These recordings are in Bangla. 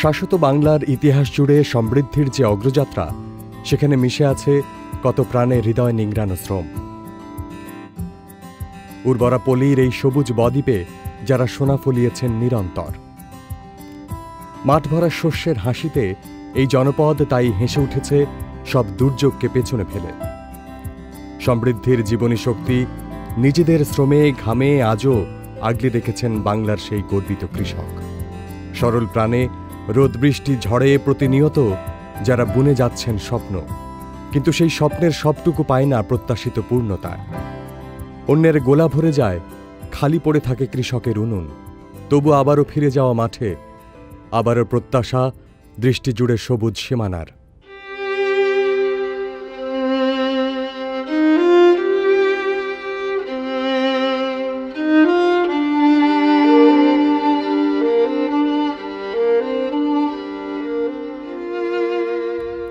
শাশ্বত বাংলার ইতিহাস জুড়ে সমৃদ্ধির যে অগ্রযাত্রা, সেখানে মিশে আছে কত প্রাণে হৃদয় নিংড়ানো শ্রম। উর্বরা পল্লীর এই সবুজ বদ্বীপে যারা সোনা ফলিয়েছেন নিরন্তর। মাঠ ভরা শস্যের হাসিতে এই জনপদ তাই হেসে উঠেছে, সব দুর্যোগকে পেছনে ফেলে। সমৃদ্ধির জীবনী শক্তি নিজেদের শ্রমে ঘামে আজও আগলে রেখেছেন বাংলার সেই গর্বিত কৃষক। সরল প্রাণে রোদ বৃষ্টি ঝড়ে প্রতিনিয়ত যারা বুনে যাচ্ছেন স্বপ্ন। কিন্তু সেই স্বপ্নের সবটুকু পায় না প্রত্যাশিত পূর্ণতায় অন্যের গোলা ভরে যায়, খালি পড়ে থাকে কৃষকের উনুন। তবু আবারও ফিরে যাওয়া মাঠে, আবারও প্রত্যাশা দৃষ্টি জুড়ে সবুজ সীমানার।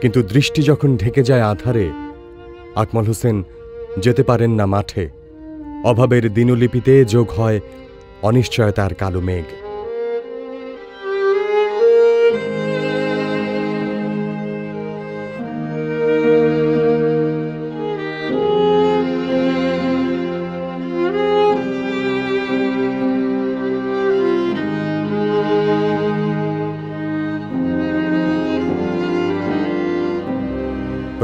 কিন্তু দৃষ্টি যখন ঢেকে যায় আধারে, আকমল হোসেন যেতে পারেন না মাঠে। অভাবের দিনলিপিতে যোগ হয় অনিশ্চয়তার কালো মেঘ।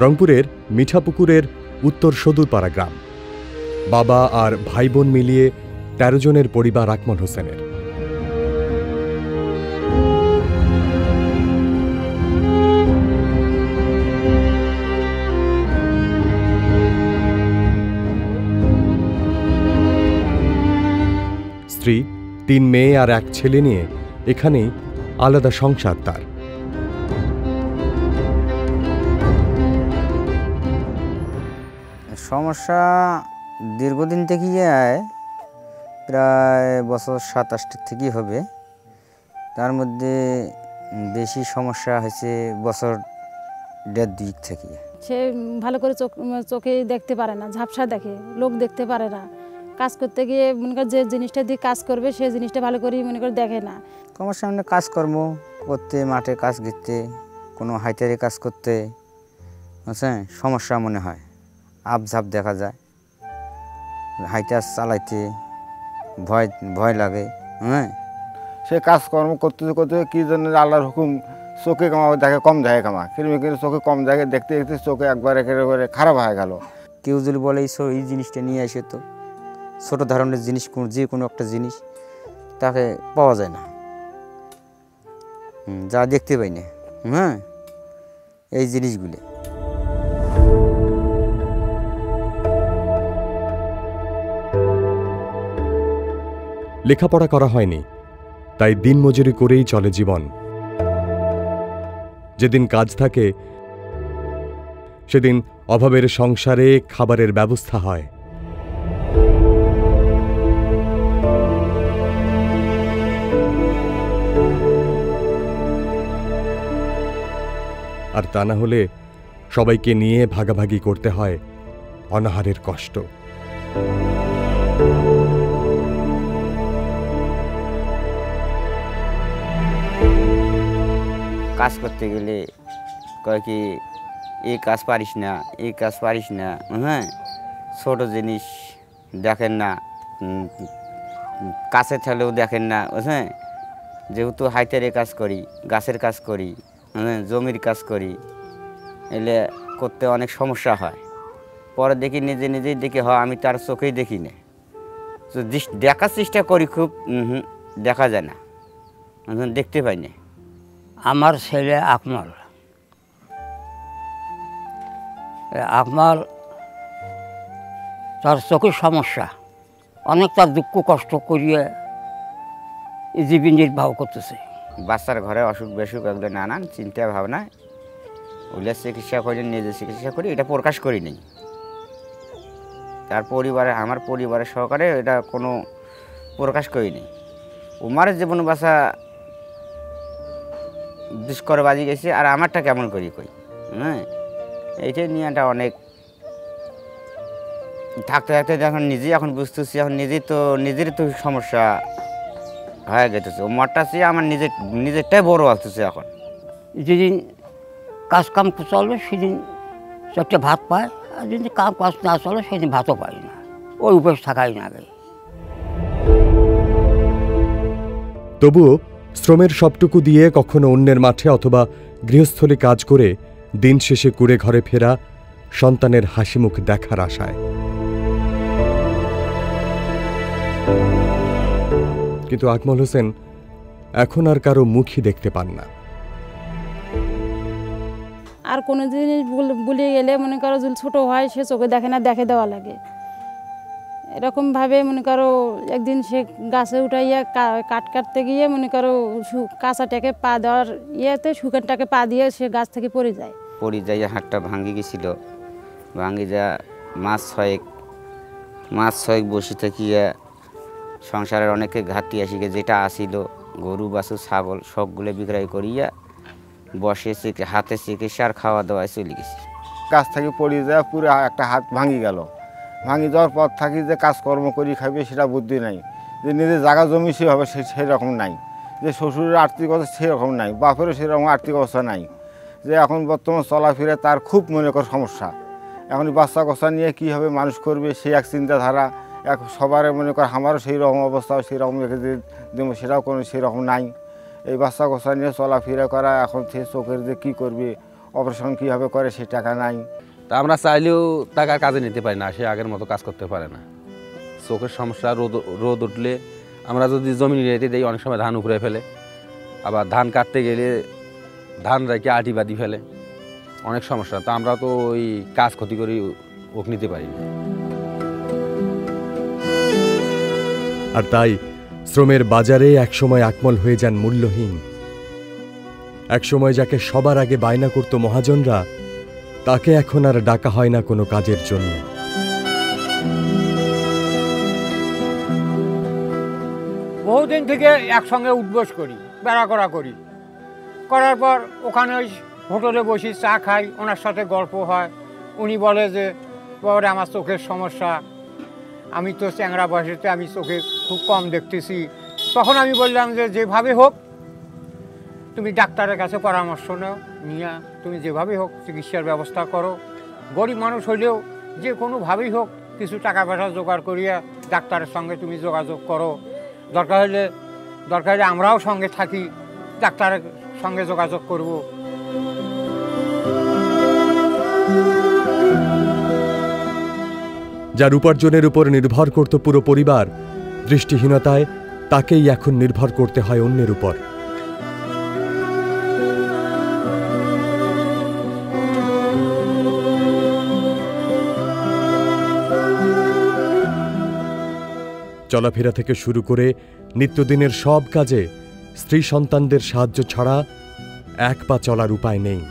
রংপুরের মিঠাপুকুরের উত্তর সদুরপাড়া গ্রাম। বাবা আর ভাই বোন মিলিয়ে তেরো জনের পরিবার আকমল হোসেনের। স্ত্রী, তিন মেয়ে আর এক ছেলে নিয়ে এখানেই আলাদা সংসার তার। সমস্যা দীর্ঘদিন থেকেই আয় প্রায় বছর সাতাশটি থেকেই হবে। তার মধ্যে বেশি সমস্যা হয়েছে বছর দেড় দুই থেকে। সে ভালো করে চোখ চোখে দেখতে পারে না ঝাপসা দেখে লোক দেখতে পারে না। কাজ করতে গিয়ে মনে কর যে জিনিসটা দিয়ে কাজ করবে সেই জিনিসটা ভালো করে মনে করে দেখে না। সমস্যা মানে কাজকর্ম করতে মাঠে কাজ দিতে কোনো হাইতারে কাজ করতে বুঝছেন সমস্যা মনে হয়। আপ ঝাপ দেখা যায়। হাইটা চালাইতে ভয় ভয় লাগে হ্যাঁ? সে কাজকর্ম করতে করতে কি জন্য আল্লাহর হুকুম? চোখে কামা দেখে কম দেখে কামা। কিন্তু কিন্তু চোখে কম দেখে দেখতে দেখতে চোখে একবার একেবারে খারাপ হয়ে গেল। কেউ যদি বলে এই এই জিনিসটা নিয়ে আসে তো। ছোটো ধরনের জিনিস কোন- যে কোনো একটা জিনিস তাকে পাওয়া যায় না। যা দেখতে পাই না হ্যাঁ? এই জিনিসগুলি। লেখাপড়া করা হয়নি, তাই দিনমজুরি করেই চলে জীবন। যেদিন কাজ থাকে, সেদিন অভাবের সংসারে খাবারের ব্যবস্থা হয়। আর তা না হলে সবাইকে নিয়ে ভাগাভাগি করতে হয় অনাহারের কষ্ট। কাজ করতে গেলে কয় কি এই কাজ পারিস না এই কাজ পারিস না হ্যাঁ? ছোট জিনিস দেখেন না কাছে থাকলেও দেখেন না হ্যাঁ? যেহেতু হাইতারে কাজ করি, গাছের কাজ করি হ্যাঁ? জমির কাজ করি, এলে করতে অনেক সমস্যা হয়। পরে দেখি নিজে নিজেই দেখি, হয়, আমি তার চোখেই দেখি না। তো দেখার চেষ্টা করি খুব দেখা যায় না। দেখতে পাই না। আমার ছেলে আকমল। আকমল তার চোখের সমস্যা। অনেক তার দুঃখ কষ্ট করিয়ে জীবন নির্বাহ করতেছে। বাচ্চার ঘরে অসুখ বেসুখ এগুলো নানান চিন্তা ভাবনা। ওগুলো চিকিৎসা করি, নিজে চিকিৎসা করি, এটা প্রকাশ করি নেই তার পরিবারে, আমার পরিবারের সহকারে এটা কোনো প্রকাশ করিনি। উমার জীবন বাসা দুষ্কর বাজি গেছে আর আমারটা কেমন করি কই? হ্যাঁ? এইটাই নিয়েটা অনেক। থাকতে থাকতে যখন নিজেই এখন বুঝতেছি এখন নিজেই তো নিজেরই তো সমস্যা হয়ে গেতেছে। ও মঠটা চেয়ে আমার নিজের নিজেরটাই বড় আসতেছে এখন। যেদিন কাজ কাম চলবে সেদিন চারটে ভাত পায় আর যেদিন কাম কাজ না চলে সেদিন ভাতও পাই না। ওই উপোস থাকাই না আগে তবুও শ্রমের সবটুকু দিয়ে কখনো অন্যের মাঠে অথবা গৃহস্থলী কাজ করে দিন শেষে কুড়ে ঘরে ফেরা সন্তানের হাসিমুখ দেখার আশায়। কিন্তু আকমল হোসেন এখন আর কারও মুখই দেখতে পান না। আর কোনো জিনিস ভুলে গেলে মনে করো যদি ছোটো হয় সে চোখে দেখে না, দেখে দেওয়া লাগে। এরকমভাবে মনে করো একদিন সে গাছে উঠাইয়া কা- কাঠ কাটতে গিয়ে মনে করো সু- কাঁচাটাকে পা দেওয়ার ইয়েতে শুকানটাকে পা দিয়ে সে গাছ থেকে পড়ে যায়। পড়ে যাইয়া হাটটা ভাঙ্গি গেছিল। ভাঙ্গি যা মাছ ছয়েক মাছ ছয়েক বসে থাকিয়া সংসারের অনেকে ঘাটতি আসিকে যেটা আসিল গরু বাছু ছাগল সবগুলো বিক্রয় করিয়া বসে চিকি- হাতে চিকিৎসার খাওয়া দাওয়ায় চলে গেছি। কাজ থেকে পড়ে যায় পুরো একটা হাত ভাঙি গেল। ভাঙি যাওয়ার পর থাকি যে কাজকর্ম করি খাবে সেটা বুদ্ধি নাই। যে নিজের জায়গা জমি সেভাবে সেরকম নাই। যে শ্বশুরের আর্থিক অবস্থা সেরকম নাই, বাপেরও সেরকম আর্থিক অবস্থা নাই। যে এখন বর্তমান চলাফেরা তার খুব মনে কর সমস্যা। এখন বাচ্চা কষা নিয়ে কী হবে, মানুষ করবে সেই এক চিন্তাধারা, এক সবার মনে কর আমারও সেই রকম অবস্থা সেই রকম রেখে দেবো, সেটাও কোনো সেই রকম নাই। এই বাচ্চা কষা নিয়ে চলাফেরা করা, এখন সে চোখের যে কী করবে অপারেশন কীভাবে করে, সে টাকা নাই। তা আমরা চাইলেও টাকার কাজে নিতে পারি না, সে আগের মতো কাজ করতে পারে না। চোখের সমস্যা, রোদ রোদ উঠলে আমরা যদি জমি রেটে দিই, অনেক সময় ধান উপরে ফেলে। আবার ধান কাটতে গেলে ধান রেখে আটি বাদি ফেলে, অনেক সমস্যা। তা আমরা তো ওই কাজ ক্ষতি করি ওক নিতে পারি না। আর তাই শ্রমের বাজারে একসময় আকমল হয়ে যান মূল্যহীন। একসময় যাকে সবার আগে বায়না করত মহাজনরা তাকে এখন আর ডাকা হয় না কোনো কাজের জন্য। বহুদিন থেকে একসঙ্গে উঠবোস করি বেড়া করা। করি করার পর ওখানে ওই হোটেলে বসি, চা খাই, ওনার সাথে গল্প হয়। উনি বলে যে, বাবারে, আমার চোখের সমস্যা। আমি তো চ্যাংরা বয়সেতে আমি চোখে খুব কম দেখতেছি। তখন আমি বললাম যে, যেভাবে হোক তুমি ডাক্তারের কাছে পরামর্শ নাও, নিয়ে তুমি যেভাবে হোক চিকিৎসার ব্যবস্থা করো। গরিব মানুষ হইলেও যে কোনোভাবেই হোক কিছু টাকা পয়সা জোগাড় করিয়া ডাক্তারের সঙ্গে তুমি যোগাযোগ করো। দরকার হলে দরকার হলে আমরাও সঙ্গে থাকি, ডাক্তারের সঙ্গে যোগাযোগ করব। যার উপার্জনের উপর নির্ভর করত পুরো পরিবার, দৃষ্টিহীনতায় তাকেই এখন নির্ভর করতে হয় অন্যের উপর। চলাফেরা থেকে শুরু করে নিত্যদিনের সব কাজে স্ত্রী সন্তানদের সাহায্য ছাড়া এক পা চলার উপায় নেই।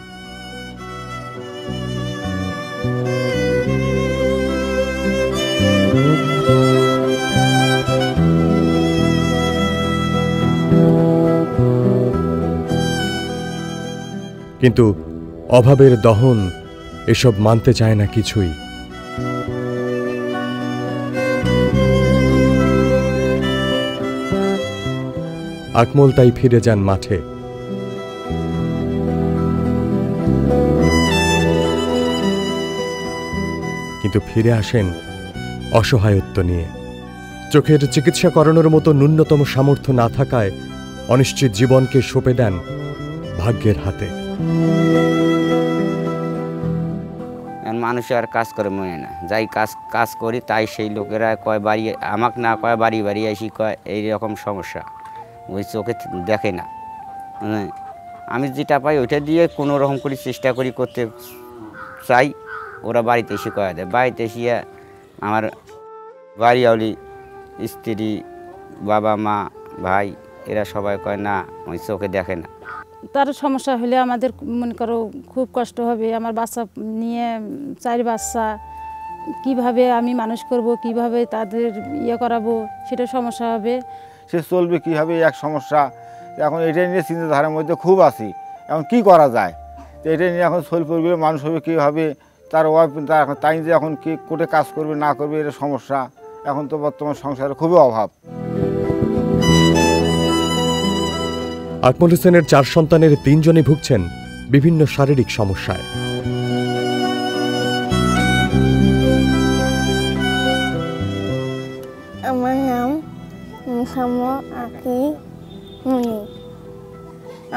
কিন্তু অভাবের দহন এসব মানতে চায় না কিছুই। আকমল তাই ফিরে যান মাঠে। কিন্তু ফিরে আসেন অসহায়ত্ব নিয়ে। চোখের চিকিৎসা করানোর মতো ন্যূনতম সামর্থ্য না থাকায় অনিশ্চিত জীবনকে সঁপে দেন ভাগ্যের হাতে। মানুষ আর কাজ করে মনে না। যাই কাজ কাজ করি, তাই সেই লোকেরা কয় বাড়ি, আমাকে না কয় বাড়ি বাড়ি আসি, কয় এই রকম সমস্যা। ওই চোখে দেখে না। হ্যাঁ আমি যেটা পাই ওইটা দিয়ে কোনো রকম করে চেষ্টা করি করতে চাই। ওরা বাড়িতে এসে কয়া দেয়। বাড়িতে এসে আমার বাড়িওয়ালি স্ত্রী, বাবা, মা, ভাই, এরা সবাই কয়, না, ওই চোখে দেখে না। তার সমস্যা হলে আমাদের মনে করো খুব কষ্ট হবে। আমার বাচ্চা নিয়ে চার বাচ্চা, কীভাবে আমি মানুষ করব, কীভাবে তাদের ইয়ে করাবো সেটা সমস্যা হবে। সে চলবে কীভাবে, এক সমস্যা। এখন এটা নিয়ে চিন্তাধারার মধ্যে খুব আছি। এখন কি করা যায়? তো এটা নিয়ে এখন শরীর পরিবারের মানুষ হবে কীভাবে? তার ওয়াইফ, তার এখন তাই যে এখন কি কোটে কাজ করবে, না করবে, এটা সমস্যা। এখন তো বর্তমান সংসারে খুবই অভাব। আকমল হোসেনের চার সন্তানের তিনজনই ভুগছেন বিভিন্ন শারীরিক সমস্যায়। মুসাম্ম আকি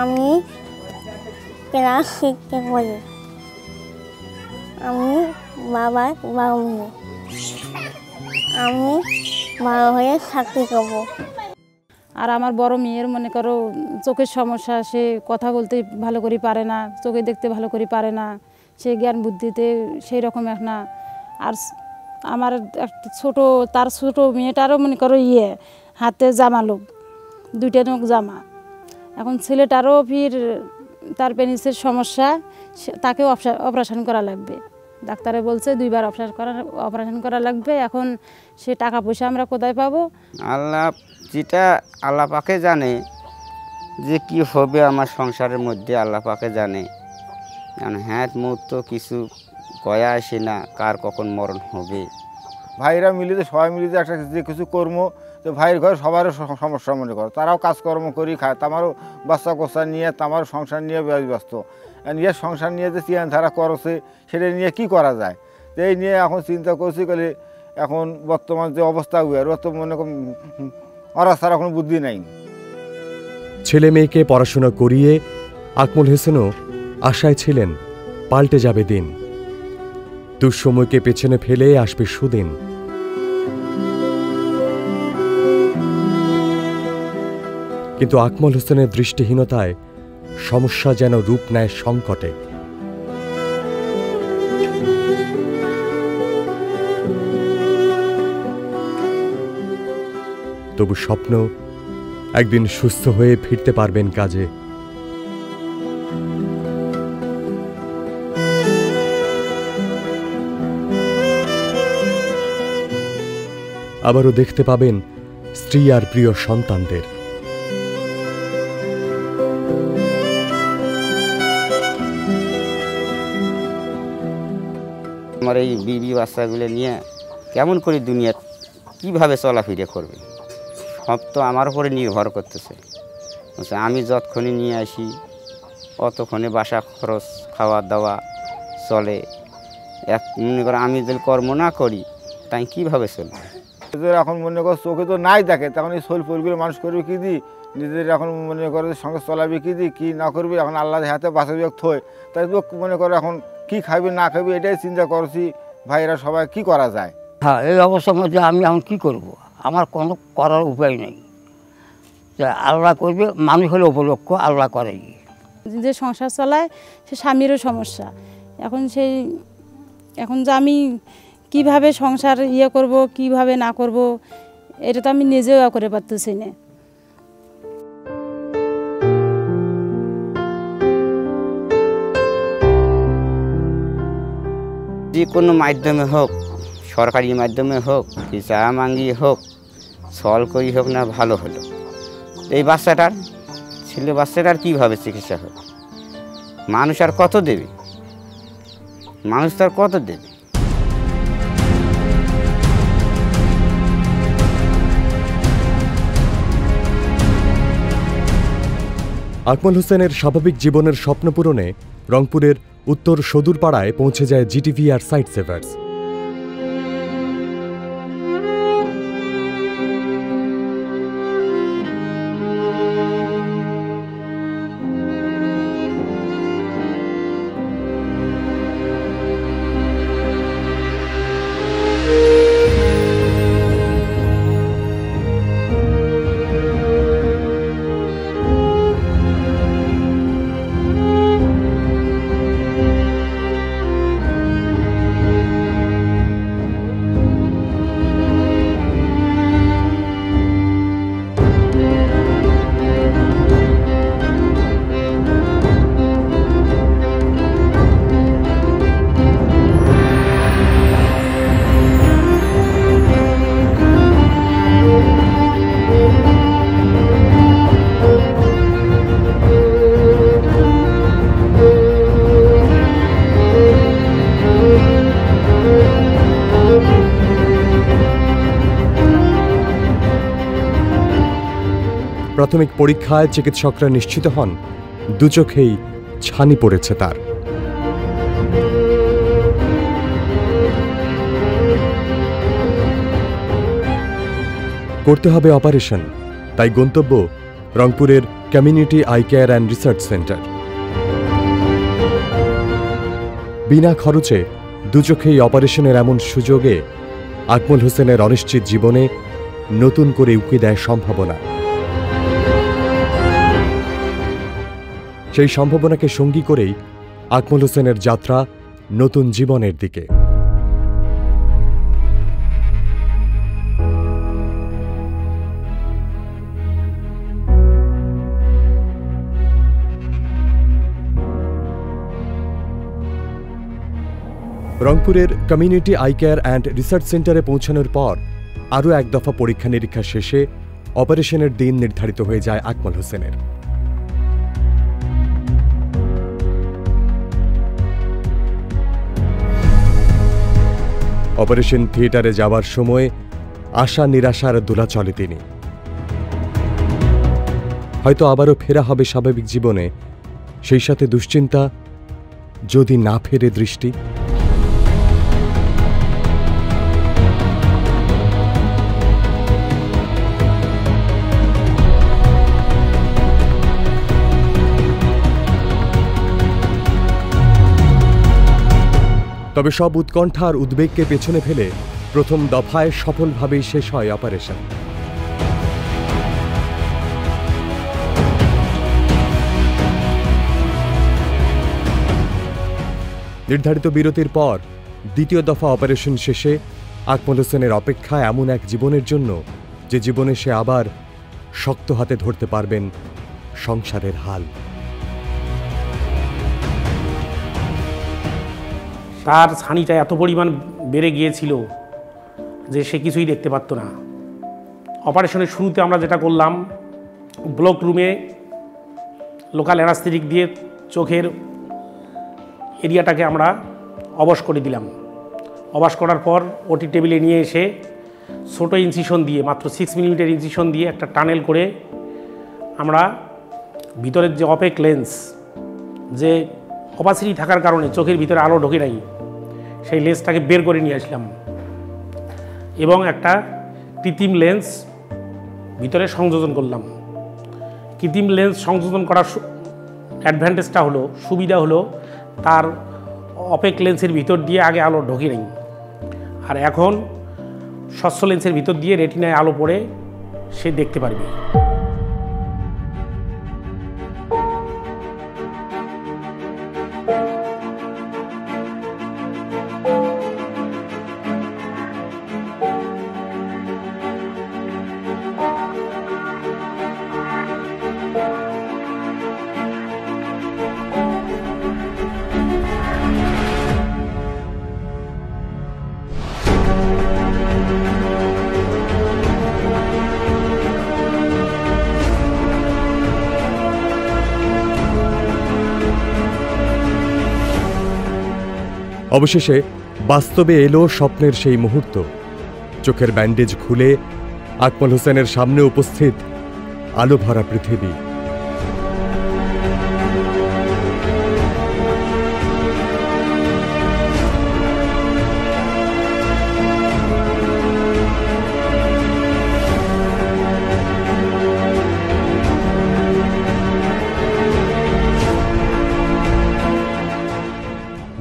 আমি ক্লাস শিখতে আমি বাবার বাউনি আমি বড় হয়ে চাকরি করব। আর আমার বড় মেয়ের মনে করো চোখের সমস্যা, সে কথা বলতে ভালো করে পারে না, চোখে দেখতে ভালো করে পারে না, সে জ্ঞান বুদ্ধিতে সেই রকম এক না আর আমার একটা ছোট, তার ছোট মেয়েটারও মনে করো ইয়ে হাতে জামা লোক, দুইটা নোক জামা। এখন ছেলেটারও ফির তার পেনিসের সমস্যা তাকেও অপারেশন করা লাগবে। ডাক্তারে বলছে দুইবার অপারেশন করা অপারেশন করা লাগবে, এখন সে টাকা পয়সা আমরা কোথায় পাবো? আল্লাহ যেটা আল্লাহ পাকে জানে যে কি হবে আমার সংসারের মধ্যে, আল্লাহ পাকে জানে। কারণ হ্যাঁ মুহূর্ত কিছু কয়া আসে না, কার কখন মরণ হবে। ভাইরা মিলিতে, সবাই মিলিতে একটা যে কিছু কর্ম, তো ভাইয়ের ঘরে সবারও সমস্যা মনে করো। তারাও কাজকর্ম করি, খায়, তামারও বাচ্চা কোচ্চা নিয়ে, তামারও সংসার নিয়ে ব্য- ব্যস্ত। আর নিয়ে সংসার নিয়ে যে চিয়ান ধারা করছে, সেটা নিয়ে কি করা যায়? তো এই নিয়ে এখন চিন্তা করছি কলে এখন বর্তমান যে অবস্থা, উয়ার ওর তো মনে ছাড়া কোনো বুদ্ধি নাই। ছেলে মেয়েকে পড়াশোনা করিয়ে আকমল হোসেনও আশায় ছিলেন, পাল্টে যাবে দিন। দুঃসময়কে পেছনে ফেলে আসবে সুদিন। কিন্তু আকমল হোসেনের দৃষ্টিহীনতায় সমস্যা যেন রূপ নেয় সংকটে। তবু স্বপ্ন একদিন সুস্থ হয়ে ফিরতে পারবেন কাজে। আবারও দেখতে পাবেন স্ত্রী আর প্রিয় সন্তানদের। এই বিবি বাচ্চাগুলো নিয়ে কেমন করে দুনিয়া কীভাবে চলাফেরা করবে? সব তো আমার উপরে নির্ভর করতেছে। আমি যতক্ষণে নিয়ে আসি, অতক্ষণে বাসা খরচ খাওয়া দাওয়া চলে। এক মনে করো, আমি যদি কর্ম না করি, তাই কীভাবে চলবে? এখন মনে করো, চোখে তো নাই দেখে, তখন এই শৈল ফলগুলো মানুষ করবে কী দি? নিজেদের এখন মনে করে, সঙ্গে চলাবে কী দি? কী না করবে? এখন আল্লাহ হাতে বাঁচাবে, থই। তাই মনে করো, এখন কি খাবে না খাবে এটাই চিন্তা করছি ভাইরা সবাই কি করা যায়? হ্যাঁ এই অবস্থার মধ্যে আমি এখন কি করব? আমার কোনো করার উপায় নেই। আল্লাহ করবে মানুষ হলে উপলক্ষ আল্লাহ করে। যে সংসার চালায় সে স্বামীরও সমস্যা। এখন সেই এখন যে আমি কীভাবে সংসার ইয়ে করব কীভাবে না করব এটা তো আমি নিজেও করে পারতেছি না। যে কোনো মাধ্যমে হোক, সরকারি মাধ্যমে হোক চা মাঙ্গি হোক, সল করি হোক না, ভালো হলো। এই বাচ্চাটার, ছেলে বাচ্চাটার কীভাবে চিকিৎসা হবে? মানুষ আর কত দেবে? মানুষ তার কত দেবে? আকমল হোসেনের স্বাভাবিক জীবনের স্বপ্ন পূরণে রংপুরের উত্তর সদুরপাড়ায় পৌঁছে যায় জিটিভি আর সাইট সেভার্স। প্রাথমিক পরীক্ষায় চিকিৎসকরা নিশ্চিত হন, দুচোখেই ছানি পড়েছে তার। করতে হবে অপারেশন, তাই গন্তব্য রংপুরের community eye care and research centre. বিনা খরচে দুচোখেই অপারেশনের এমন সুযোগে আকমল হোসেনের অনিশ্চিত জীবনে নতুন করে উকি দেয় সম্ভাবনা। সেই সম্ভাবনাকে সঙ্গী করেই আকমল হোসেনের যাত্রা নতুন জীবনের দিকে। রংপুরের community eye care and research সেন্টারে পৌঁছানোর পর আরও এক দফা পরীক্ষা নিরীক্ষা শেষে অপারেশনের দিন নির্ধারিত হয়ে যায় আকমল হোসেনের। অপারেশন থিয়েটারে যাওয়ার সময় আশা নিরাশার দোলা চলে তিনি। হয়তো আবারও ফেরা হবে স্বাভাবিক জীবনে, সেই সাথে দুশ্চিন্তা যদি না ফেরে দৃষ্টি। তবে সব উৎকণ্ঠা আর উদ্বেগকে পেছনে ফেলে প্রথম দফায় সফলভাবেই শেষ হয় অপারেশন। নির্ধারিত বিরতির পর দ্বিতীয় দফা অপারেশন শেষে আকমল হোসেনের অপেক্ষা এমন এক জীবনের জন্য যে জীবনে সে আবার শক্ত হাতে ধরতে পারবেন সংসারের হাল। তার ছানিটা এত পরিমাণ বেড়ে গিয়েছিল যে সে কিছুই দেখতে পারতো না। অপারেশনের শুরুতে আমরা যেটা করলাম ব্লক রুমে লোকাল অ্যানাস্থেটিক দিয়ে চোখের এরিয়াটাকে আমরা অবশ করে দিলাম। অবাস করার পর ওটি টেবিলে নিয়ে এসে ছোটো ইনসিশন দিয়ে, মাত্র সিক্স মিলিমিটার ইনসিশন দিয়ে একটা টানেল করে আমরা ভিতরের যে অপেক লেন্স যে অপাসিটি থাকার কারণে চোখের ভিতরে আলো ঢোকে নাই সেই লেন্সটাকে বের করে নিয়ে আসলাম। এবং একটা কৃত্রিম লেন্স ভিতরে সংযোজন করলাম। কৃত্রিম লেন্স সংযোজন করার অ্যাডভান্টেজটা হলো, সুবিধা হলো তার অপেক লেন্সের ভিতর দিয়ে আগে আলো ঢোকে নেই। আর এখন স্বচ্ছ লেন্সের ভিতর দিয়ে রেটিনায় আলো পড়ে, সে দেখতে পারবে। অবশেষে বাস্তবে এলো স্বপ্নের সেই মুহূর্ত। চোখের ব্যান্ডেজ খুলে আকমল হোসেনের সামনে উপস্থিত আলো ভরা পৃথিবী।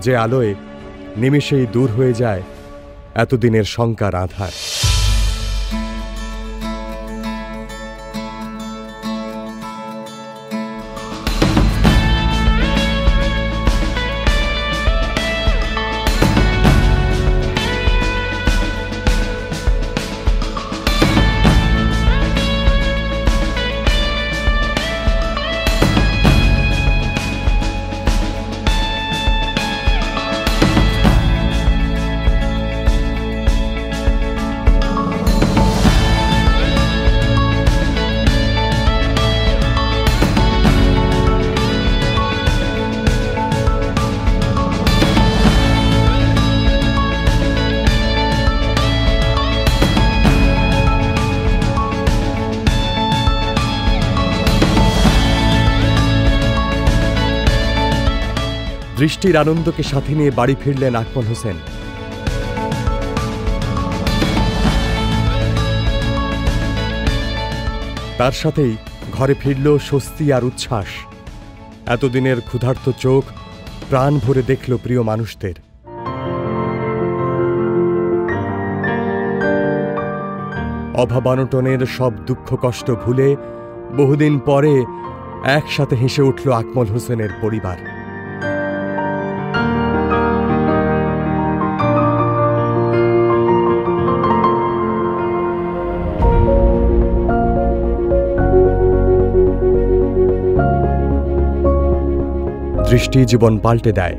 যে আলোয় নিমেষেই দূর হয়ে যায় এতদিনের শঙ্কার আধার। দৃষ্টির আনন্দকে সাথে নিয়ে বাড়ি ফিরলেন আকমল হোসেন। তার সাথেই ঘরে ফিরল স্বস্তি আর উচ্ছ্বাস। এতদিনের ক্ষুধার্ত চোখ প্রাণ ভরে দেখল প্রিয় মানুষদের। অভাবানটনের সব দুঃখ কষ্ট ভুলে বহুদিন পরে একসাথে হেসে উঠল আকমল হোসেনের পরিবার। দৃষ্টি জীবন পাল্টে দেয়।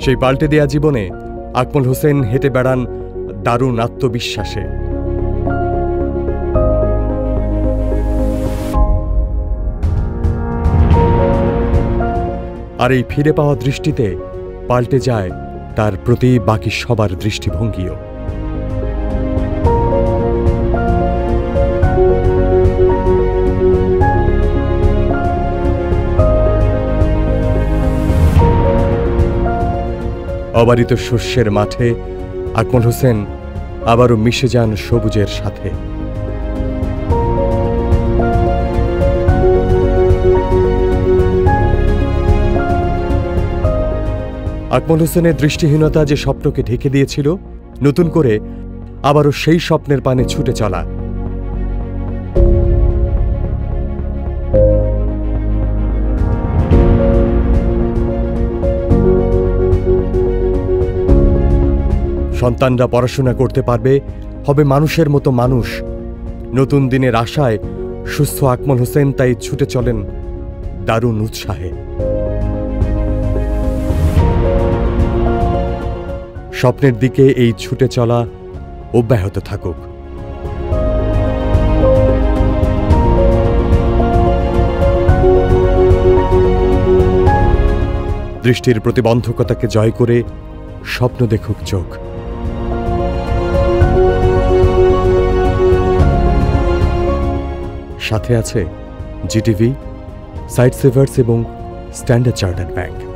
সেই পাল্টে দেয়া জীবনে আকমল হোসেন হেঁটে বেড়ান দারুণ আত্মবিশ্বাসে। আর এই ফিরে পাওয়া দৃষ্টিতে পাল্টে যায় তার প্রতি বাকি সবার দৃষ্টিভঙ্গিও। অবারিত শস্যের মাঠে আকমল হোসেন আবারও মিশে যান সবুজের সাথে। আকমল হোসেনের দৃষ্টিহীনতা যে স্বপ্নকে ঢেকে দিয়েছিল, নতুন করে আবারও সেই স্বপ্নের পানে ছুটে চলা। সন্তানরা পড়াশোনা করতে পারবে, হবে মানুষের মতো মানুষ। নতুন দিনের আশায় সুস্থ আকমল হোসেন তাই ছুটে চলেন দারুণ উৎসাহে। স্বপ্নের দিকে এই ছুটে চলা অব্যাহত থাকুক। দৃষ্টির প্রতিবন্ধকতাকে জয় করে স্বপ্ন দেখুক চোখ। সাথে আছে জিটিভি সাইট সেভার্স এবং স্ট্যান্ডার্ড চার্টার্ড ব্যাংক।